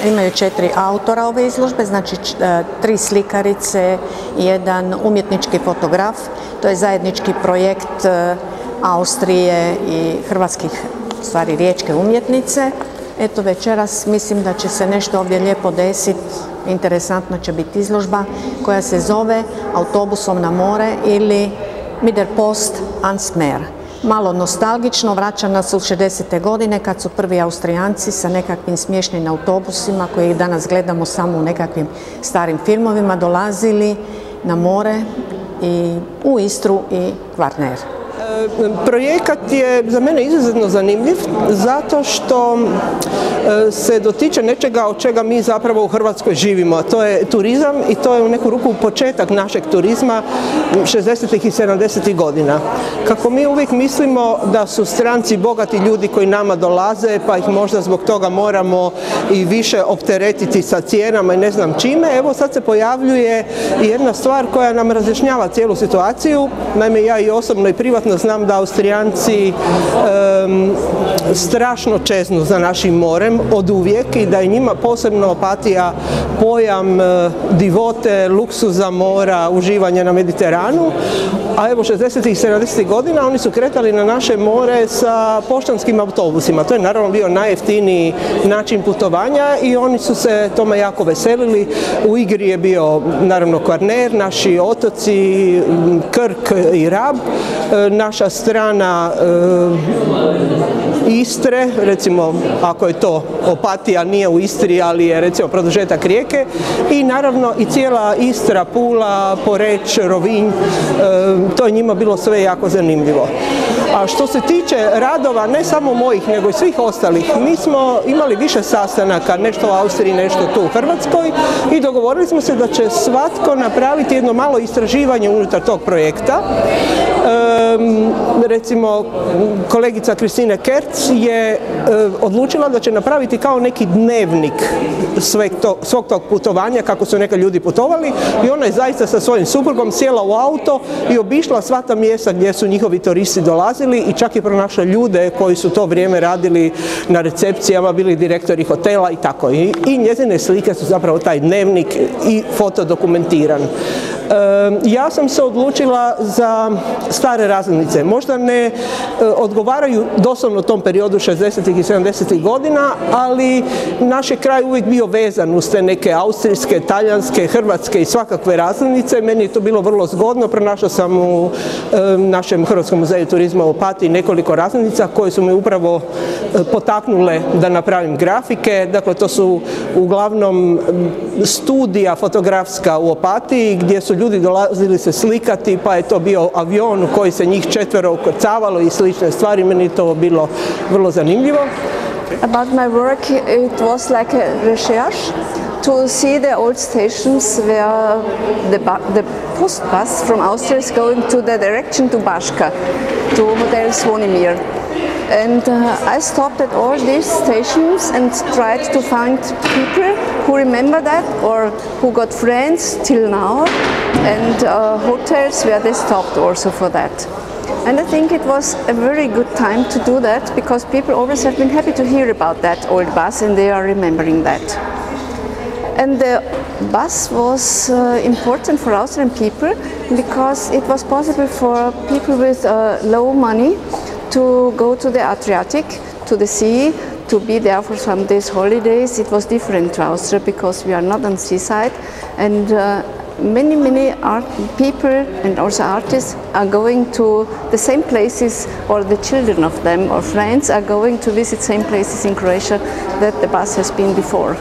Imaju četiri autora ove izložbe, znači e, tri slikarice jedan umjetnički fotograf. To je zajednički projekt e, Austrije i hrvatskih, stvari riječke umjetnice. Eto večeras mislim da će se nešto ovdje lijepo desiti, interesantno će biti izložba koja se zove Autobusom na more ili Post ans Meer. Malo nostalgično, vraća nas u 60. godine kad su prvi Austrijanci sa nekakvim smiješnim autobusima koji danas gledamo samo u nekakvim starim filmovima dolazili na more i u Istru i Kvarner. Projekat je za mene izuzetno zanimljiv zato što e, se dotiče nečega od čega mi zapravo u Hrvatskoj živimo, a to je turizam i to je u neku ruku početak našeg turizma 60. i 70. godina. Kako mi uvijek mislimo da su stranci bogati ljudi koji nama dolaze, pa ih možda zbog toga moramo i više opteretiti sa cijenama i ne znam čime, evo sad se pojavljuje jedna stvar koja nam razjašnjava cijelu situaciju. Naime, ja i osobno i privatno znam da Austrijanci strašno čeznu za našim morem od uvijek i da je njima posebno opatija pojam e, divote, luksuza mora, uživanje na Mediteranu, a evo 60. i 70. godina oni su kretali na naše more sa poštanskim autobusima. To je naravno bio najjeftiniji način putovanja i oni su se tome jako veselili. U igri je bio naravno Kvarner, naši otoci, Krk i Rab. E, naša strana e, Istre, recimo ako je to Opatija, nije u Istri, ali je recimo produžetak rijeke i naravno i cijela Istra, Pula, Poreć, Rovinj, e, to je njima bilo sve jako zanimljivo. A što se tiče radova, ne samo mojih, nego i svih ostalih, mi smo imali više sastanaka, nešto u Austriji, nešto tu u Hrvatskoj i dogovorili smo se da će svatko napraviti jedno malo istraživanje unutar tog projekta. Recimo, kolegica Kristine Kerc je e, odlučila da će napraviti kao neki dnevnik svog tog putovanja, kako su neka ljudi putovali i ona je zaista sa svojim suprugom sjela u auto i obišla sva ta mjesta gdje su njihovi turisti dolazili i čak i pronašla ljude koji su to vrijeme radili na recepcijama, bili direktori hotela i tako. I, njezine slike su zapravo taj dnevnik i fotodokumentiran. Ja sam se odlučila za stare razglednice. Možda ne e, odgovaraju doslovno tom periodu 60. i 70. godina, ali naš je kraj uvijek bio vezan uz te neke austrijske, talijanske, hrvatske i svakakve razglednice. Meni je to bilo vrlo zgodno. Pronašla sam u našem Hrvatskom muzeju turizma u Opati nekoliko razglednica koje su me upravo e, potaknule da napravim grafike. Dakle, to su uglavnom studija fotografska u Opatiji gdje su ljudi dolazili se slikati, pa je to bio avion u koji se njih četvero ukrcavalo i slične stvari. Meni to bilo vrlo zanimljivo. About my work, it was like a research to see the old stations where the, the post bus from Austria is going to the direction to Bashka, to Hotel Svonimir. And uh, I stopped at all these stations and tried to find people who remember that or who got friends till now and uh, hotels where they stopped also for that. And I think it was a very good time to do that because people always have been happy to hear about that old bus and they are remembering that. And the bus was uh, important for Austrian people because it was possible for people with uh, low money to go to the Adriatic, to the sea, to be there for some days holidays. It was different to Austria because we are not on seaside and uh, many, many art people and also artists are going to the same places or the children of them or friends are going to visit same places in Croatia that the bus has been before.